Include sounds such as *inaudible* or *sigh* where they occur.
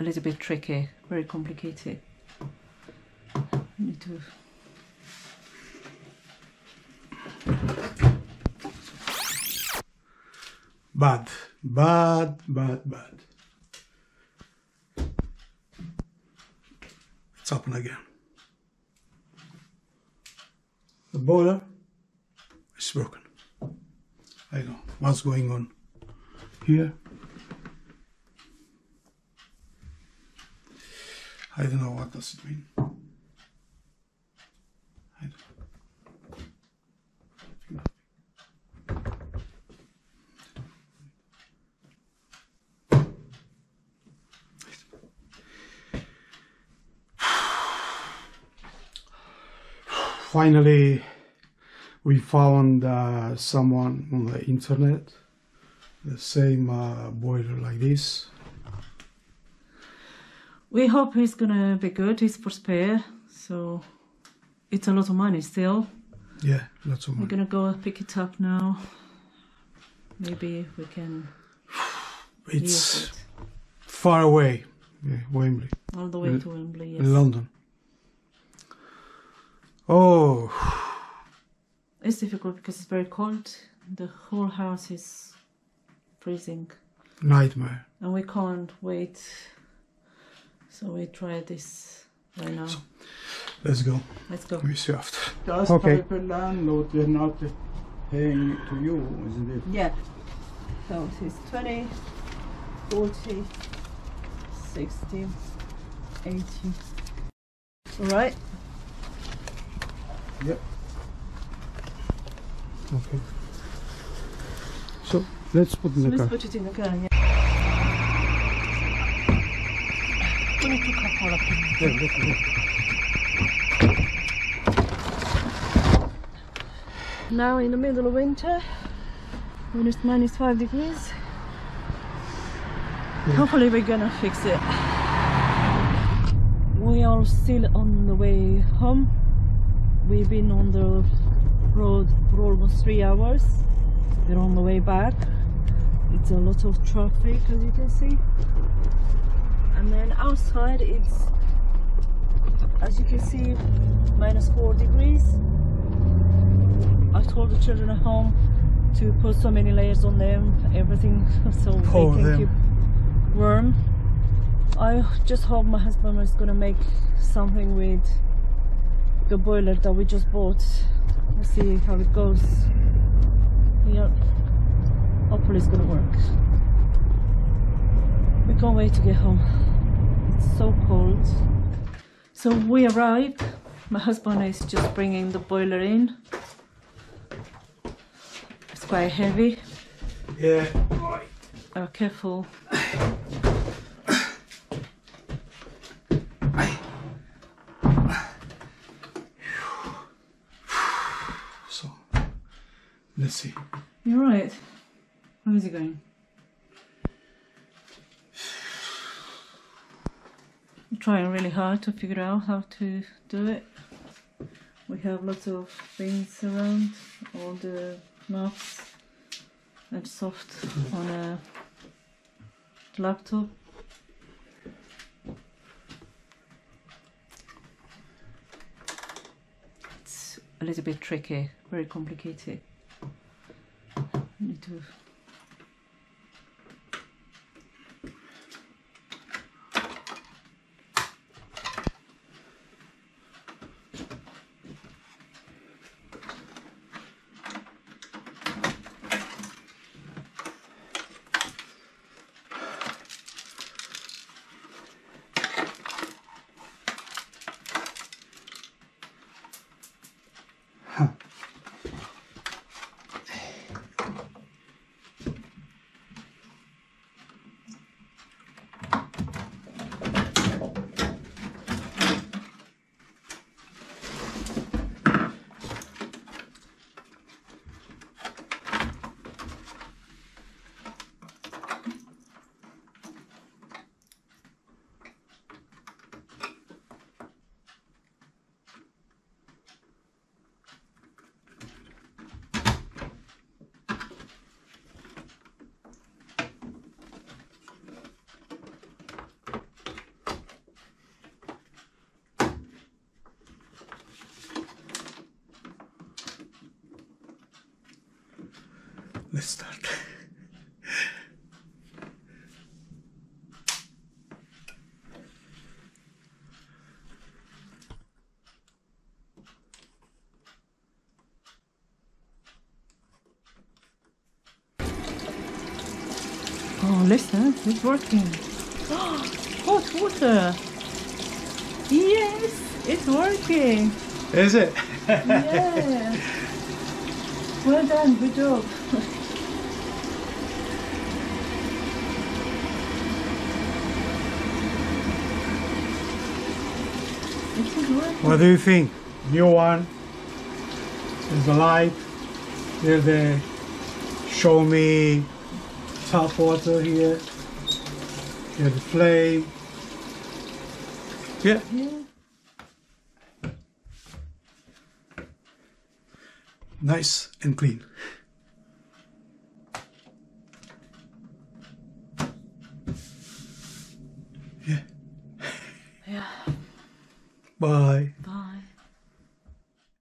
a little bit tricky, very complicated. I need to Bad, bad, bad, bad. It's happened again. The boiler is broken. I know what's going on here. I don't know what does it mean. I don't finally we found uh, someone on the internet the same uh, boiler like this We hope he's gonna be good. He's for spare, so it's a lot of money still. yeah lots of money. We're gonna go pick it up now. Maybe we can it's it far away yeah, Wembley all the way in- to Wembley. Yes. in London oh It's difficult because it's very cold. The whole house is freezing, nightmare and we can't wait. So we try this right now. let's go Let's go. we see after Just Okay. pay per landlord, we're not paying to you, isn't it? Yeah. So it's 20, 40, 60, 80. All right. Yep. Okay. So let's put in So the let's car. put it in the car. Yeah. We need to cut all of them. Yeah, let's. Now in the middle of winter, when it's minus five degrees, hopefully we're gonna fix it. We are still on the way home. We've been on the road for almost three hours. We're on the way back. It's a lot of traffic as you can see. And then outside it's, as you can see, minus four degrees. I told the children at home to put so many layers on them, everything, *laughs* so Poor they can them. keep warm. I just hope my husband is gonna make something with the boiler that we just bought. We'll see how it goes. Yeah, hopefully it's gonna work. Can't wait to get home. It's so cold. So we arrived. My husband is just bringing the boiler in. It's quite heavy. Yeah. Uh, careful. So let's see. You're right. How is it going? Trying really hard to figure out how to do it. We have lots of things around, all the maps and soft on a laptop. It's a little bit tricky, very complicated. I need to Let's start. Oh, listen, it's working. *gasps* Hot water. Yes, it's working. Is it? *laughs* Yeah. well done, good job. *laughs* It is working. What do you think? New one. There's the light. There's the show me tap water here. Here's the flame. Yeah. Nice and clean. Bye.